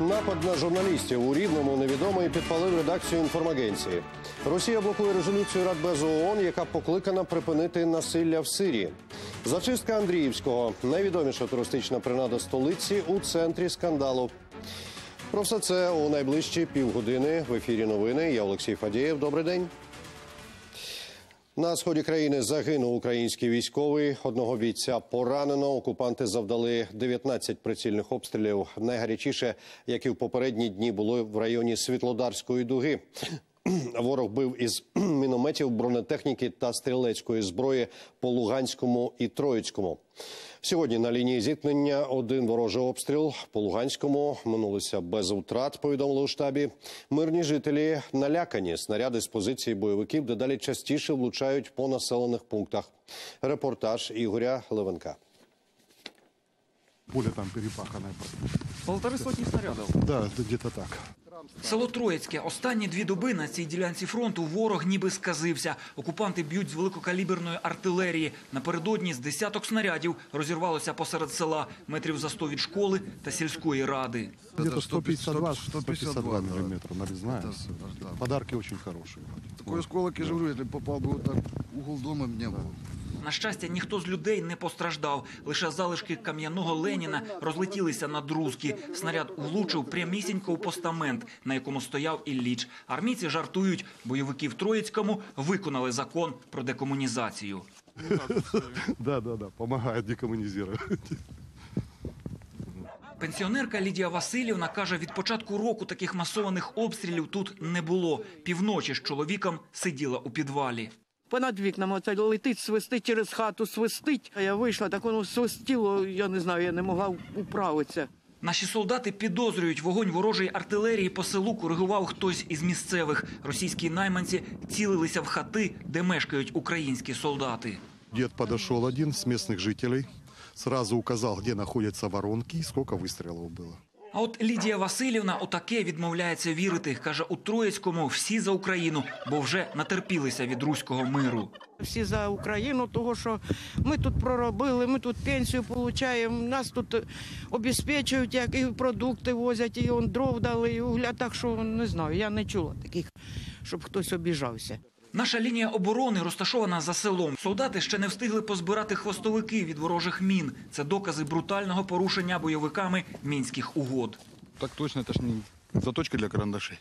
Напад на журналістів у Рівному невідомий підпалив редакцію інформагенції. Росія блокує резолюцію Радбезу ООН, яка покликана припинити насилля в Сирії. Зачистка Андріївського найвідоміша туристична принада столиці у центрі скандалу. Про все це у найближчі півгодини в ефірі новини. Я Олексій Фадієв. Добрий день. На сході країни загинув український військовий. Одного бійця поранено. Окупанти завдали 19 прицільних обстрілів. Найгарячіше, як і в попередні дні, було в районі Світлодарської дуги. Ворог бив із мінометів, бронетехніки та стрілецької зброї по Луганському і Троїцькому. Сьогодні на лінії зіткнення один ворожий обстріл по Луганському минулися без втрат. Повідомили у штабі. Мирні жителі налякані. Снаряди з позиції бойовиків дедалі частіше влучають по населених пунктах. Репортаж Ігоря Левенка. Поле там перепаханное. Полтори сотні снарядів. Да, где-то так. Село Троїцьке. Останні дві доби на цій ділянці фронту ворог ніби сказився. Окупанти б'ють з великокаліберної артилерії. Напередодні з десяток снарядів розірвалося посеред села, метрів за сто від школи та сільської ради. Где-то 152, 152, 152 да. миллиметра нарезная. Это супер, да. Подарки очень хорошие. Такой осколок, я же говорю, если попал бы вот так, угол дома мне было. на щастя, ніхто з людей не постраждав. Лише залишки кам'яного Леніна розлетілися на друзки. Снаряд влучив прямісінько у постамент, на якому стояв Ілліч. Армійці жартують, бойовики в Троїцькому виконали закон про декомунізацію. Да, да, да, помогает декоммунизировать. Пенсіонерка Лідія Васильівна каже, від початку року таких масованих обстрілів тут не було. Півночі з чоловіком сиділа у підвалі. Понад вікнами оце летить, свистить через хату, свистить. А я вийшла, так воно свистіло, я не знаю, я не могла управитися. Наші солдати підозрюють, вогонь ворожої артилерії по селу коригував хтось із місцевих. Російські найманці цілилися в хати, де мешкають українські солдати. Дед подошел один с местных жителей, сразу указал, где находятся воронки и сколько выстрелов было. А от Лідія Васильівна отаке відмовляється вірити. Каже, у Троїцькому всі за Україну, бо вже натерпілися від руського миру. Всі за Україну, того що ми тут проробили, ми тут пенсію отримуємо, нас тут обезпечують, як і продукти возять, і он дров дали, і угля. Так що не знаю, я не чула таких, щоб хтось обіжався. Наша лінія оборони розташована за селом. Солдати ще не встигли позбирати хвостовики від ворожих мін. Це докази брутального порушення бойовиками мінських угод. Так точно, это ж не заточка для карандашей.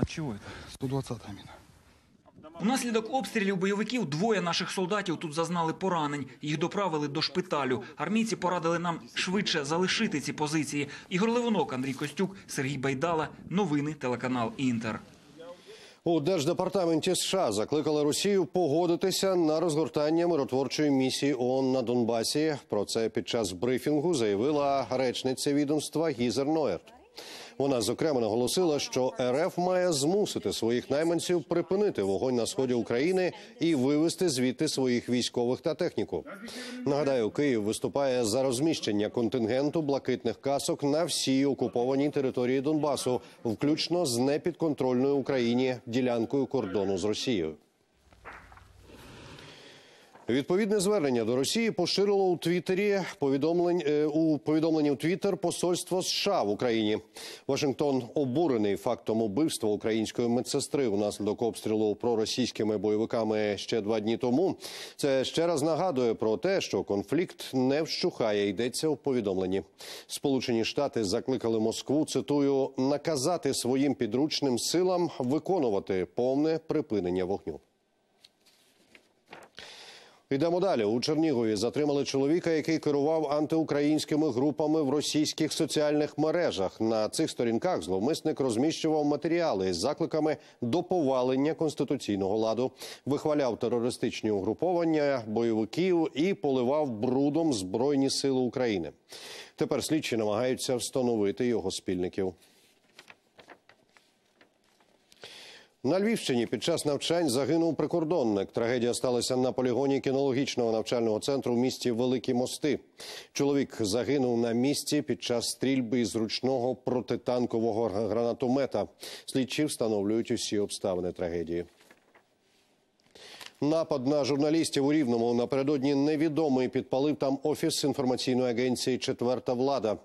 А чого це? 120 мина. Унаслідок обстрілів бойовиків двоє наших солдатів тут зазнали поранень. Їх доправили до шпиталю. Армійці порадили нам швидше залишити ці позиції. Ігор Левонок, Андрій Костюк, Сергій Байдала. Новини телеканал Інтер. У держдепартаменті США закликали Росію погодитися на розгортання миротворчої місії ООН на Донбасі. Про це під час брифінгу заявила речниця відомства Гізер Ноєрт. Вона зокрема наголосила, що РФ має змусити своїх найманців припинити вогонь на сході України і вивести звідти своїх військових та техніку. Нагадаю, Київ виступає за розміщення контингенту блакитних касок на всій окупованій території Донбасу, включно з непідконтрольною Україні ділянкою кордону з Росією. Відповідне звернення до Росії поширило у Твіттері повідомлень е, у повідомленні у Твіттер посольство США в Україні. Вашингтон обурений фактом убивства української медсестри унаслідок обстрілу проросійськими бойовиками ще два дні тому. Це ще раз нагадує про те, що конфлікт не вщухає. Йдеться у повідомленні. Сполучені Штати закликали Москву цитую наказати своїм підручним силам виконувати повне припинення вогню. Йдемо далі. У Чернігові затримали чоловіка, який керував антиукраїнськими групами в російських соціальних мережах. На цих сторінках зловмисник розміщував матеріали з закликами до повалення конституційного ладу, вихваляв терористичні угруповання бойовиків і поливав брудом збройні сили України. Тепер слідчі намагаються встановити його спільників. На Львівщині під час навчань загинув прикордонник. Трагедія сталася на полігоні кінологічного навчального центру в місті Великі Мости. Чоловік загинув на місці під час стрільби із ручного протитанкового гранатомета. Слідчі встановлюють усі обставини трагедії. Напад на журналістів у Рівному напередодні невідомий підпалив там офіс інформаційної агенції Четверта влада.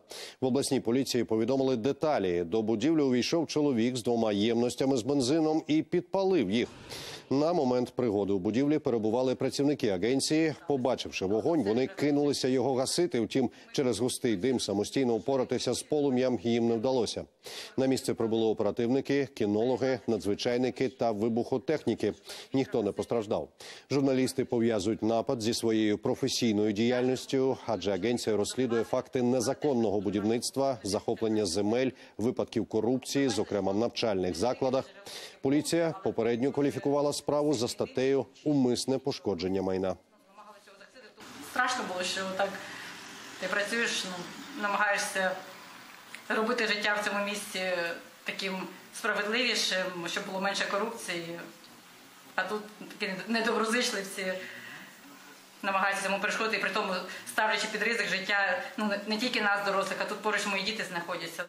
В обласній поліції повідомили деталі. До будівлі увійшов чоловік з двома ємностями з бензином і підпалив їх. На момент пригоди у будівлі перебували працівники агенції. Побачивши вогонь, вони кинулися його гасити. Втім, через густий дим самостійно впоратися з полум'ям їм не вдалося. На місце прибули оперативники, кінологи, надзвичайники та вибухотехніки. Ніхто не постраждав. Журналісти пов'язують напад зі своєю професійною діяльністю, адже агенція розслідує факти незаконного будівництва, захоплення земель, випадків корупції, зокрема в навчальних закладах. Поліція попередньо кваліфікувала справу за статтею умисне пошкодження майна. страшно було, що так ти працюєш, ну, намагаєшся робити життя в цьому місці таким справедливішим, щоб було менше корупції. А тут такі недоброзичливці намагаються цьому перешкодити, і при тому ставлячи під ризик життя ну, не- тільки нас, дорослих, а тут поруч мої діти знаходяться.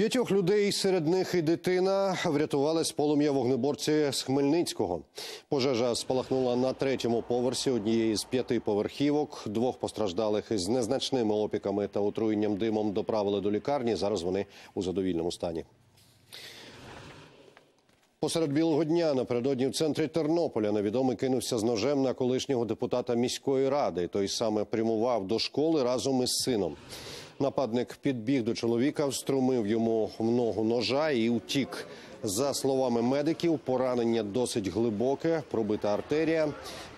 П'ятьох людей, серед них і дитина, врятували з полум'я вогнеборці з Хмельницького. Пожежа спалахнула на третьому поверсі однієї з п'яти поверхівок. Двох постраждалих із незначними опіками та отруєнням димом доправили до лікарні. Зараз вони у задовільному стані. Посеред білого дня напередодні в центрі Тернополя невідомий кинувся з ножем на колишнього депутата міської ради. Той саме прямував до школи разом із сином. Нападник підбіг до чоловіка, вструмив йому в ногу ножа і утік. За словами медиків, поранення досить глибоке, пробита артерія.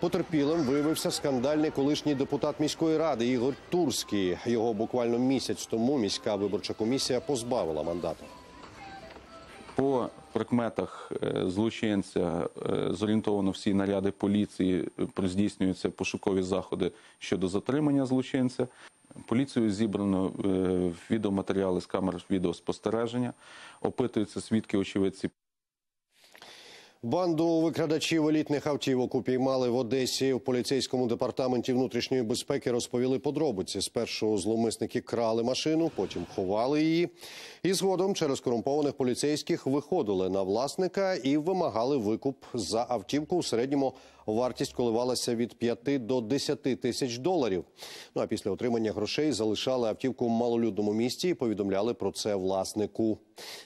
Потерпілим виявився скандальний колишній депутат міської ради Ігор Турський. Його буквально місяць тому міська виборча комісія позбавила мандату. По прикметах е, злочинця е, зорієнтовано всі наряди поліції, е, здійснюються пошукові заходи щодо затримання злочинця. Поліцією зібрано е, відеоматеріали з камер відеоспостереження, опитуються свідки очевидці Банду викрадачів елітних автівок упіймали в Одесі. В поліцейському департаменті внутрішньої безпеки розповіли подробиці. Спершу зловмисники крали машину, потім ховали її. І згодом через корумпованих поліцейських виходили на власника і вимагали викуп за автівку. У середньому вартість коливалася від 5 до 10 тисяч доларів. Ну а після отримання грошей залишали автівку в малолюдному місті і повідомляли про це власнику.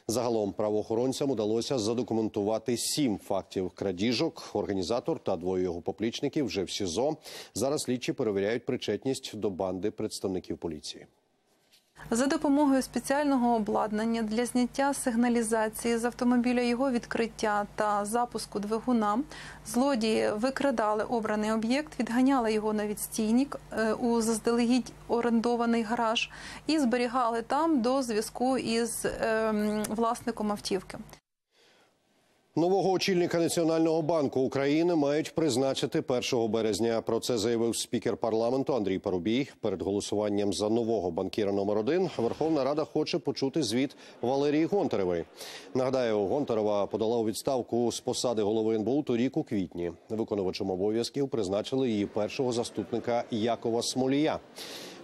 Загалом правоохоронцям удалося задокументувати сім фактів крадіжок. Організатор та двоє його поплічників вже в СІЗО. Зараз слідчі перевіряють причетність до банди представників поліції. За допомогою спеціального обладнання для зняття сигналізації з автомобіля, його відкриття та запуску двигуна, злодії викрадали обраний об'єкт, відганяли його на відстійник е, у заздалегідь орендований гараж і зберігали там до зв'язку із ем, власником автівки. Нового очільника Національного банку України мають призначити 1 березня. Про це заявив спікер парламенту Андрій Парубій. Перед голосуванням за нового банкіра номер 1 Верховна Рада хоче почути звіт Валерії Гонтаревої. Нагадаю, Гонтарева подала у відставку з посади голови НБУ торік у квітні. Виконувачем обов'язків призначили її першого заступника Якова Смолія.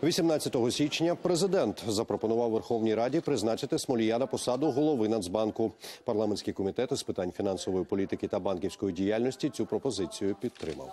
18 січня президент запропонував Верховній Раді призначити Смолія на посаду голови Нацбанку. Парламентський комітет із питань фінансової політики та банківської діяльності цю пропозицію підтримав.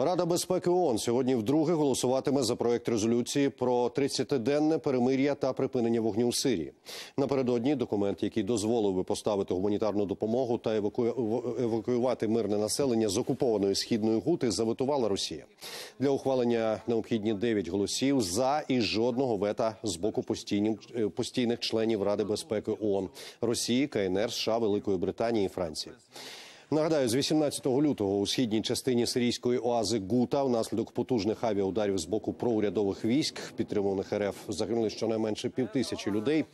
Рада безпеки ООН сьогодні вдруге голосуватиме за проект резолюції про 30-денне перемир'я та припинення вогню у Сирії. Напередодні документ, який дозволив би поставити гуманітарну допомогу та еваку- евакуювати мирне населення з окупованої східної гути, заветувала Росія. Для ухвалення необхідні 9 голосів за і жодного вета з боку е, постійних членів Ради безпеки ООН – Росії, КНР, США, Великої Британії і Франції. Нагадаю, з 18 лютого у східній частині сирійської оази Гута внаслідок потужних авіаударів з боку проурядових військ, підтримуваних РФ, загинули щонайменше півтисячі людей.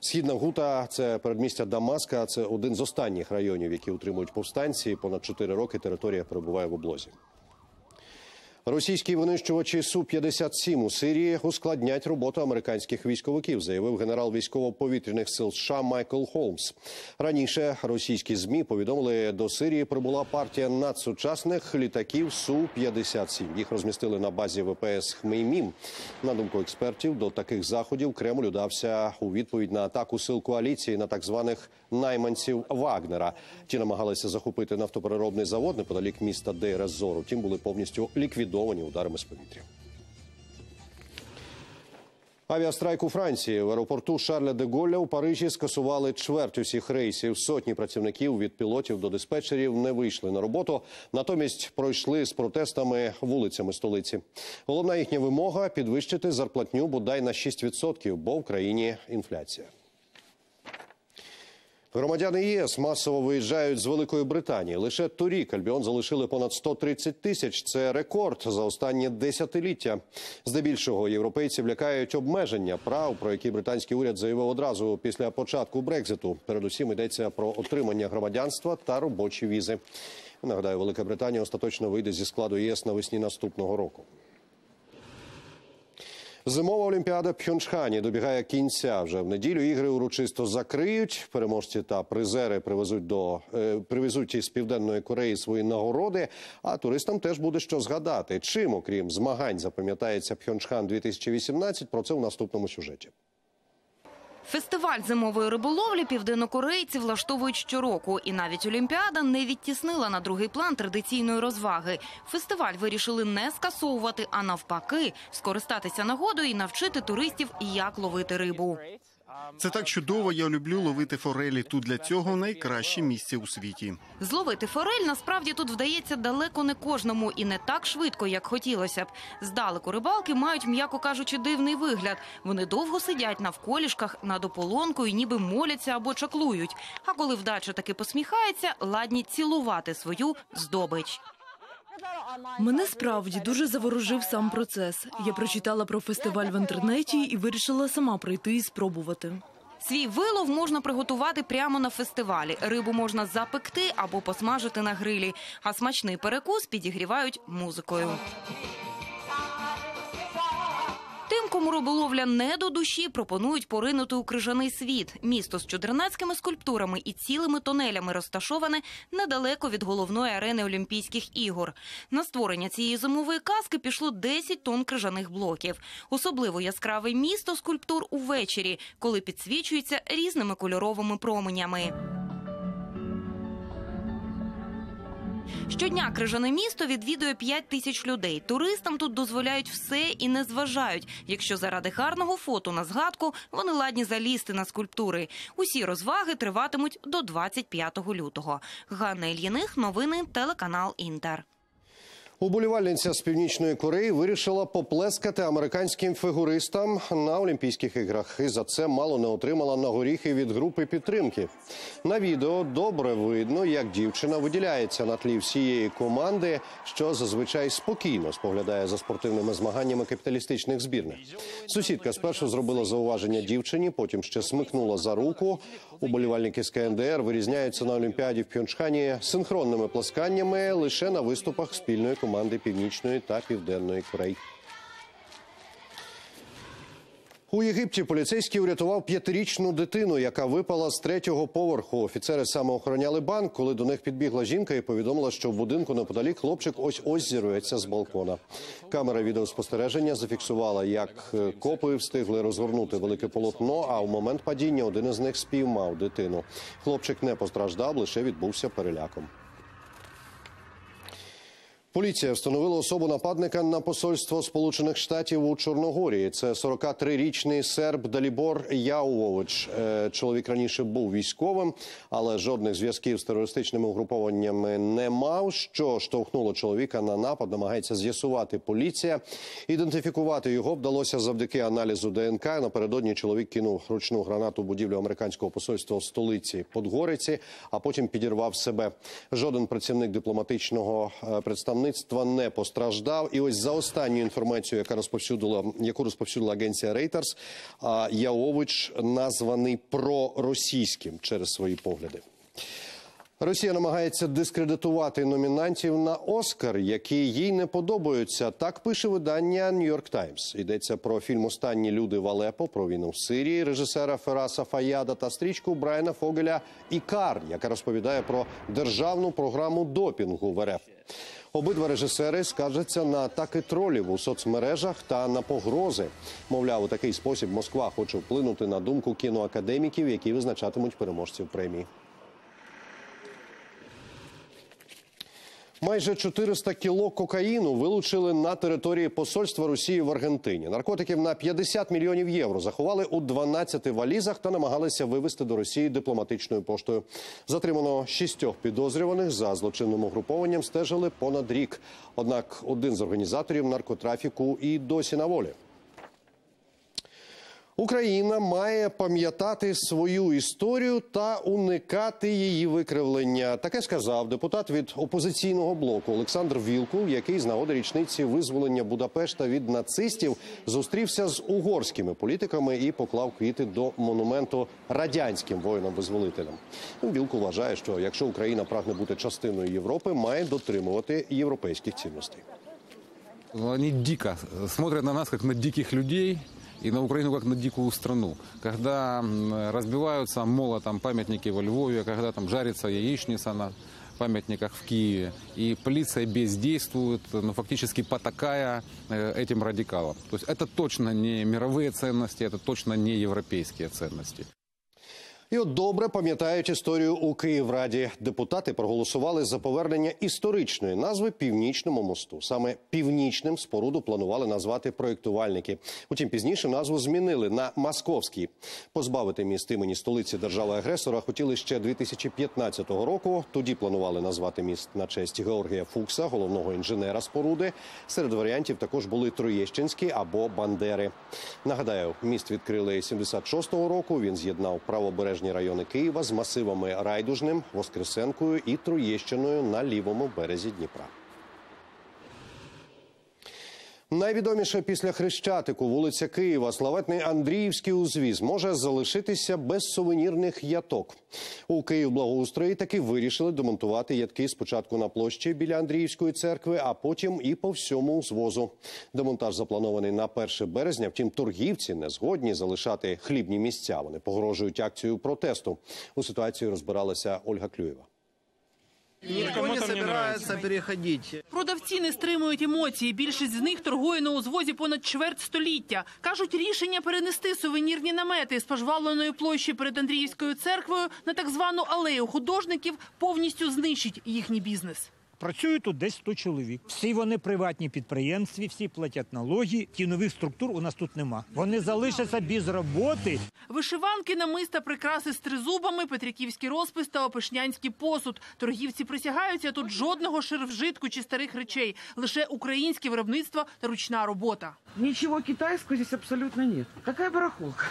Східна Гута це передмістя Дамаска. Це один з останніх районів, які утримують повстанці. Понад чотири роки територія перебуває в облозі. Російські винищувачі Су-57 у Сирії ускладнять роботу американських військовиків, заявив генерал військово-повітряних сил США Майкл Холмс. Раніше російські змі повідомили, до Сирії прибула партія надсучасних літаків Су-57. Їх розмістили на базі ВПС Хмеймім. На думку експертів, до таких заходів Кремль удався у відповідь на атаку сил коаліції на так званих найманців Вагнера. Ті намагалися захопити нафтопереробний завод неподалік міста Дейр-ез-Зору. Втім, були повністю ліквідовані ударами з повітря. Авіастрайк у Франції в аеропорту Шарля де Голля у Парижі скасували чверть усіх рейсів. Сотні працівників від пілотів до диспетчерів не вийшли на роботу. Натомість пройшли з протестами вулицями столиці. Головна їхня вимога підвищити зарплатню бодай на 6%, бо в країні інфляція. Громадяни ЄС масово виїжджають з Великої Британії. Лише торік Альбіон залишили понад 130 тисяч. Це рекорд за останнє десятиліття. Здебільшого європейців лякають обмеження прав, про які британський уряд заявив одразу після початку Брекзиту. Передусім йдеться про отримання громадянства та робочі візи. Нагадаю, Велика Британія остаточно вийде зі складу ЄС навесні наступного року. Зимова олімпіада Пхьончхані добігає кінця. Вже в неділю ігри урочисто закриють. Переможці та призери привезуть до е, привезуть із південної Кореї свої нагороди. А туристам теж буде що згадати. Чим, окрім змагань, запам'ятається Пхьончхан 2018 Про це у наступному сюжеті. Фестиваль зимової риболовлі південнокорейці влаштовують щороку, і навіть Олімпіада не відтіснила на другий план традиційної розваги. Фестиваль вирішили не скасовувати, а навпаки, скористатися нагодою і навчити туристів, як ловити рибу. Це так чудово. Я люблю ловити форелі. Тут для цього найкраще місце у світі. Зловити форель насправді тут вдається далеко не кожному і не так швидко, як хотілося б. Здалеку рибалки мають, м'яко кажучи, дивний вигляд. Вони довго сидять навколішках над ополонкою, ніби моляться або чаклують. А коли вдача таки посміхається, ладні цілувати свою здобич. Мене справді дуже заворожив сам процес. Я прочитала про фестиваль в інтернеті і вирішила сама прийти і спробувати. Свій вилов можна приготувати прямо на фестивалі. Рибу можна запекти або посмажити на грилі, а смачний перекус підігрівають музикою. Кому риболовля не до душі, пропонують поринути у крижаний світ. Місто з чудернацькими скульптурами і цілими тонелями розташоване недалеко від головної арени Олімпійських ігор. На створення цієї зимової казки пішло 10 тонн крижаних блоків. Особливо яскраве місто скульптур увечері, коли підсвічується різними кольоровими променями. Щодня крижане місто відвідує 5 тисяч людей. Туристам тут дозволяють все і не зважають. Якщо заради гарного фото на згадку вони ладні залізти на скульптури. Усі розваги триватимуть до 25 лютого. Ганна Ільяних, новини, телеканал Інтер. Уболівальниця з північної Кореї вирішила поплескати американським фігуристам на Олімпійських іграх. І за це мало не отримала на горіхи від групи підтримки. На відео добре видно, як дівчина виділяється на тлі всієї команди, що зазвичай спокійно споглядає за спортивними змаганнями капіталістичних збірних. Сусідка спершу зробила зауваження дівчині, потім ще смикнула за руку. Уболівальники з КНДР вирізняються на Олімпіаді в Пьончхані синхронними плесканнями лише на виступах спільної команди Північної та Південної Кореї. У Єгипті поліцейський урятував п'ятирічну дитину, яка випала з третього поверху. Офіцери саме охороняли банк, коли до них підбігла жінка і повідомила, що в будинку неподалік хлопчик ось ось зірується з балкона. Камера відеоспостереження зафіксувала, як е, копи встигли розгорнути велике полотно. А в момент падіння один із них спіймав дитину. Хлопчик не постраждав, лише відбувся переляком. Поліція встановила особу нападника на посольство Сполучених Штатів у Чорногорії. Це 43-річний серб Далібор Яувович. Е, Чоловік раніше був військовим, але жодних зв'язків з терористичними угрупованнями не мав. Що штовхнуло чоловіка на напад, намагається з'ясувати поліція. Ідентифікувати його вдалося завдяки аналізу ДНК. Напередодні чоловік кинув ручну гранату будівлю американського посольства в столиці Подгориці, а потім підірвав себе. Жоден працівник дипломатичного е, представництва не постраждав. І ось за останню інформацію, яка розповсюдила, яку розповсюдила агенція Reuters, а, Яович названий проросійським через свої погляди. Росія намагається дискредитувати номінантів на Оскар, які їй не подобаються. Так пише видання Нью-Йорк Таймс. Йдеться про фільм Останні люди в Алепо про війну в Сирії режисера Фераса Фаяда та стрічку Брайана Фогеля Ікар, яка розповідає про державну програму допінгу в РФ. Обидва режисери скаржаться на атаки тролів у соцмережах та на погрози. Мовляв, у такий спосіб Москва хоче вплинути на думку кіноакадеміків, які визначатимуть переможців премії. Майже 400 кіло кокаїну вилучили на території посольства Росії в Аргентині. Наркотиків на 50 мільйонів євро заховали у 12 валізах та намагалися вивезти до Росії дипломатичною поштою. Затримано шістьох підозрюваних за злочинним угрупованням. Стежили понад рік. Однак один з організаторів наркотрафіку і досі на волі. Україна має пам'ятати свою історію та уникати її викривлення. Таке сказав депутат від опозиційного блоку Олександр Вілкул, який з нагоди річниці визволення Будапешта від нацистів зустрівся з угорськими політиками і поклав квіти до монументу радянським воїнам-визволителям. Вілкул вважає, що якщо Україна прагне бути частиною Європи, має дотримувати європейських цінностей. Они дико смотрят на нас, как на диких людей, и на Украину, как на дикую страну. Когда разбиваются молотом памятники во Львове, когда там жарится яичница на памятниках в Киеве, и полиция бездействует, ну, фактически потакая э, этим радикалам. То есть это точно не мировые ценности, это точно не европейские ценности. І от добре пам'ятають історію у Київраді. Депутати проголосували за повернення історичної назви Північному мосту. Саме північним споруду планували назвати проєктувальники. Утім, пізніше назву змінили на Московський. Позбавити міст імені столиці держави-агресора хотіли ще 2015 року. Тоді планували назвати міст на честь Георгія Фукса, головного інженера споруди. Серед варіантів також були Троєщинські або Бандери. Нагадаю, міст відкрили 76-го року. Він з'єднав правобережні райони Києва з масивами Райдужним, Воскресенкою і Троєщиною на лівому березі Дніпра. Найвідоміше після Хрещатику вулиця Києва, славетний Андріївський узвіз може залишитися без сувенірних яток. У Київблагоустрої таки вирішили демонтувати ятки спочатку на площі біля Андріївської церкви, а потім і по всьому узвозу. Демонтаж запланований на 1 березня. Втім, торгівці не згодні залишати хлібні місця. Вони погрожують акцією протесту. У ситуації розбиралася Ольга Клюєва. Никто не собирается переходить. Продавці не стримують емоції. Більшість з них торгує на узвозі понад чверть століття. Кажуть, рішення перенести сувенірні намети з пожваленої площі перед Андріївською церквою на так звану алею художників повністю знищить їхній бізнес. Працює тут десь 100 чоловік. Всі вони приватні підприємстві, всі платять налоги. Тінових структур у нас тут нема. Вони залишаться без роботи. Вишиванки, намиста, прикраси з тризубами, петриківський розпис та опишнянський посуд. Торгівці присягаються тут жодного ширвжитку чи старих речей, лише українське виробництво та ручна робота. Ничего китайского здесь абсолютно нет. Какая барахолка?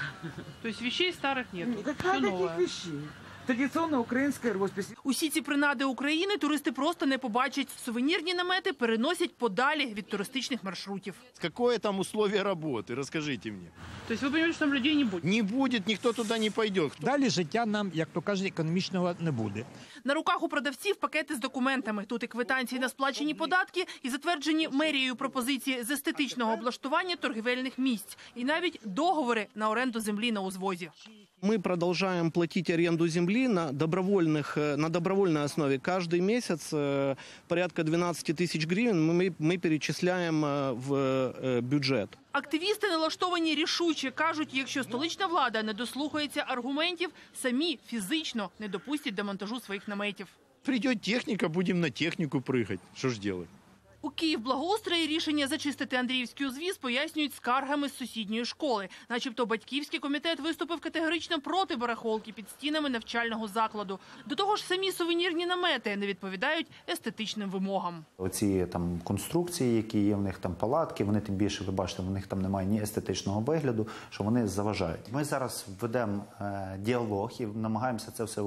Тобто вещей старих нет. Какая таких вещей? Традиционная украинская роспись. Усі ці принади України туристи просто не побачать. Сувенірні намети переносять подалі від туристичних маршрутів. Какое там условие работы? Расскажите мне. Тобто ви розумієте, що там людей не буде? Не будет, никто туда не пойдет. Далі життя нам, як то кажуть, економічного не буде. На руках у продавців пакети з документами. Тут і квитанції на сплачені податки, і затверджені мерією пропозиції з естетичного облаштування торгівельних місць, і навіть договори на оренду землі на узвозі. Мы продолжаем платить аренду земли на, добровольных, э, на добровольной основе. Каждый месяц э, порядка 12 тысяч гривен мы, мы перечисляем э, в э, бюджет. Активісти налаштовані рішуче кажуть, якщо столична влада не дослухається аргументів, самі фізично не допустять демонтажу своїх наметів. Придет техника, будем на технику прыгать. Что ж делать? У Київ благоустрої рішення зачистити Андріївський узвіз пояснюють скаргами з сусідньої школи. Начебто батьківський комітет виступив категорично проти барахолки під стінами навчального закладу. До того ж, самі сувенірні намети не відповідають естетичним вимогам. Оці там конструкції, які є в них там палатки, вони тим більше, ви бачите, в них там немає ні естетичного вигляду, що вони заважають. Ми зараз ведемо е, діалог і намагаємося це все е,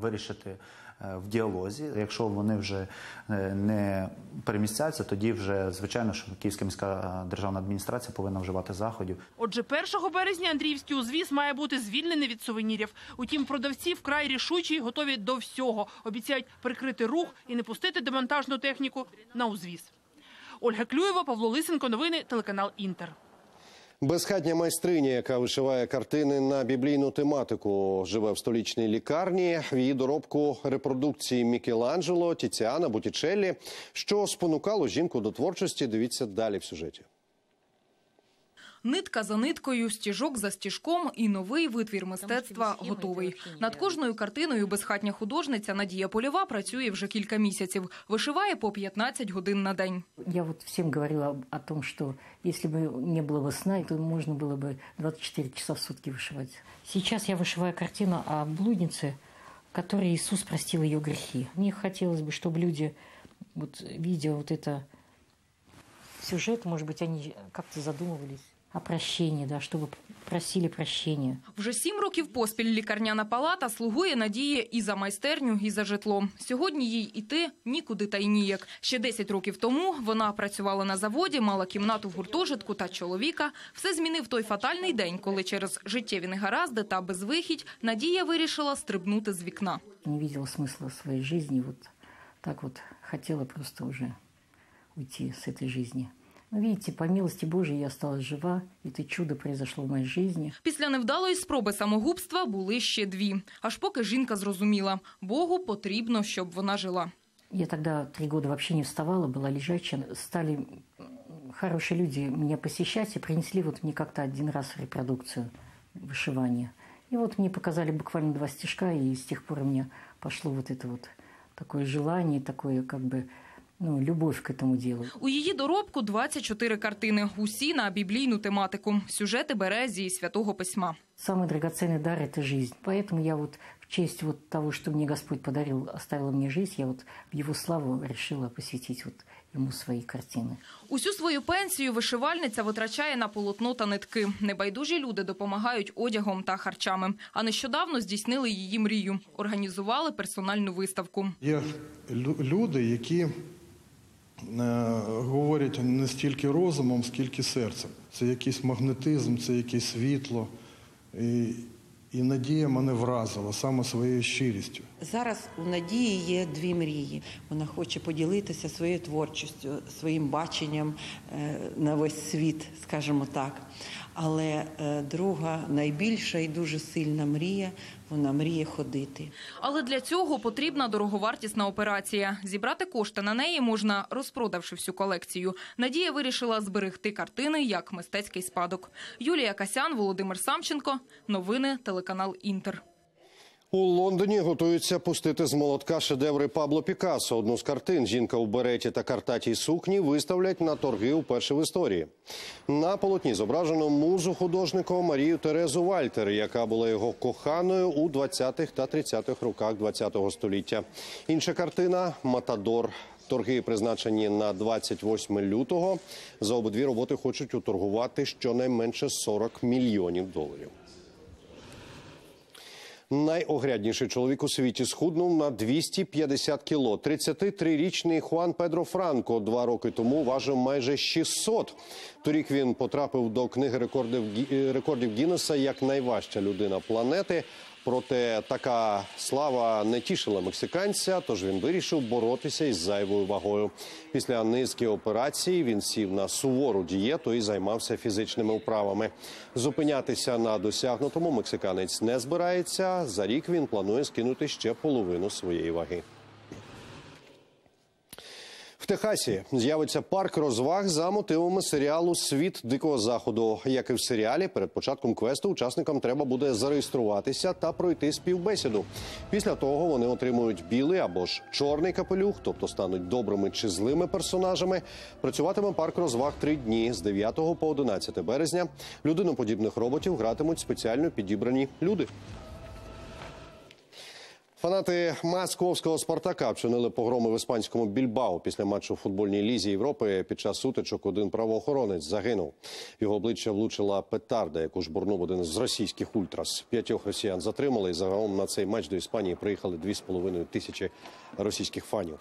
вирішити в діалозі. Якщо вони вже е, не перемістяться, тоді вже звичайно, що Київська міська е, державна адміністрація повинна вживати заходів. Отже, 1 березня Андріївський узвіз має бути звільнений від сувенірів. Утім, продавці вкрай рішучі готові до всього. Обіцяють прикрити рух і не пустити демонтажну техніку на узвіз. Ольга Клюєва, Павло Лисенко. Новини телеканал Інтер. Безхатня майстриня, яка вишиває картини на біблійну тематику, живе в столічній лікарні. В її доробку репродукції Мікеланджело, Тіціана, Бутічеллі, Що спонукало жінку до творчості, дивіться далі в сюжеті. Нитка за ниткою, стіжок за стіжком і новий витвір мистецтва готовий. Над кожною картиною безхатня художниця Надія Польова працює вже кілька місяців. Вишиває по 15 годин на день. Я вот всем говорила об- о том, что если бы не было бы сна, то можно было бы 24 часа в сутки вышивать. Сейчас я вышиваю картину о блуднице, которой Иисус простил ее грехи. Мне хотелось бы, чтобы люди, вот, видя вот это сюжет, может быть, они как-то задумывались о прощении, да, чтобы просили прощения. Вже сім років поспіль лікарняна палата слугує Надії і за майстерню, і за житло. Сьогодні їй іти нікуди та й ніяк. Ще 10 років тому вона працювала на заводі, мала кімнату в гуртожитку та чоловіка. Все змінив той фатальний день, коли через життєві негаразди та безвихідь Надія вирішила стрибнути з вікна. Не видела смысла своей жизни, вот так вот хотела просто уже уйти с этой жизни. Но видите, по милости Божией я осталась жива, и это чудо произошло в моей жизни. Після невдалої спроби самогубства були ще дві. Аж поки жінка зрозуміла, Богу потрібно, щоб вона жила. Я тогда три года вообще не вставала, была лежачая. Стали м, хорошие люди меня посещать и принесли вот мне как-то один раз репродукцию вышивания. И вот мне показали буквально два стежка, и с тех пор у меня пошло вот это вот такое желание, такое как бы, ну, любовь к этому делу. У її доробку 24 картини, усі на біблійну тематику. Сюжети бере зі святого письма. Самый драгоценный дар – это жизнь. Поэтому я вот в честь вот того, что мне Господь подарил, оставил мне жизнь, я вот в Его славу решила посвятить вот Ему свои картины. Усю свою пенсію вишивальниця витрачає на полотно та нитки. Небайдужі люди допомагають одягом та харчами. А нещодавно здійснили її мрію. Організували персональну виставку. Є лю- люди, які е, говорять не стільки розумом, скільки серцем. Це якийсь магнетизм, це якесь світло. І, і надія мене вразила саме своєю щирістю. Зараз у Надії є дві мрії. Вона хоче поділитися своєю творчістю, своїм баченням е, на весь світ, скажімо так. Але е, друга найбільша і дуже сильна мрія вона мріє ходити. Але для цього потрібна дороговартісна операція. Зібрати кошти на неї можна, розпродавши всю колекцію. Надія вирішила зберегти картини як мистецький спадок. Юлія Касян, Володимир Самченко. Новини телеканал Інтер. У Лондоні готуються пустити з молотка шедеври Пабло Пікассо. Одну з картин жінка у береті та картатій сукні виставлять на торги вперше в історії. На полотні зображено музу художника Марію Терезу Вальтер, яка була його коханою у 20-х та 30-х роках 20-го століття. Інша картина Матадор. Торги призначені на 28 лютого. За обидві роботи хочуть уторгувати щонайменше 40 мільйонів доларів. Найогрядніший чоловік у світі схуднув на 250 кіло. 33-річний Хуан Педро Франко два роки тому важив майже 600. Торік він потрапив до книги рекордів, рекордів Гіннеса як найважча людина планети. Проте така слава не тішила мексиканця, тож він вирішив боротися із зайвою вагою. Після низки операцій він сів на сувору дієту і займався фізичними вправами. Зупинятися на досягнутому мексиканець не збирається. За рік він планує скинути ще половину своєї ваги. В Техасі з'явиться парк розваг за мотивами серіалу Світ дикого заходу. Як і в серіалі, перед початком квесту учасникам треба буде зареєструватися та пройти співбесіду. Після того вони отримують білий або ж чорний капелюх, тобто стануть добрими чи злими персонажами. Працюватиме парк розваг три дні з 9 по 11 березня. Людиноподібних роботів гратимуть спеціально підібрані люди. Фанати московського Спартака вчинили погроми в іспанському Більбао після матчу в футбольній лізі Європи. Під час сутичок один правоохоронець загинув. Його обличчя влучила петарда, яку жбурнув один з російських ультрас. П'ятьох росіян затримали. І загалом на цей матч до Іспанії приїхали 2,5 тисячі російських фанів.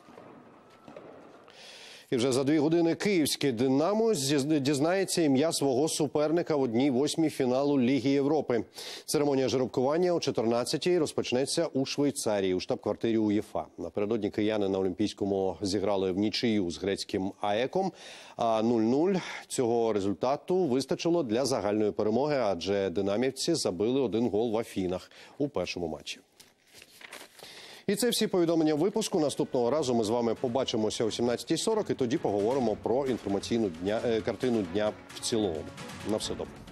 І вже за дві години київське Динамо дізнається ім'я свого суперника в одній восьмій фіналу Ліги Європи. Церемонія жеребкування о 14-й розпочнеться у Швейцарії у штаб-квартирі УЄФА. Напередодні кияни на Олімпійському зіграли в нічию з грецьким АЕКом. А 0-0 цього результату вистачило для загальної перемоги, адже динамівці забили один гол в Афінах у першому матчі. І це всі повідомлення випуску. Наступного разу ми з вами побачимося о 17.40 і тоді поговоримо про інформаційну дня е, картину дня в цілому. На все добре.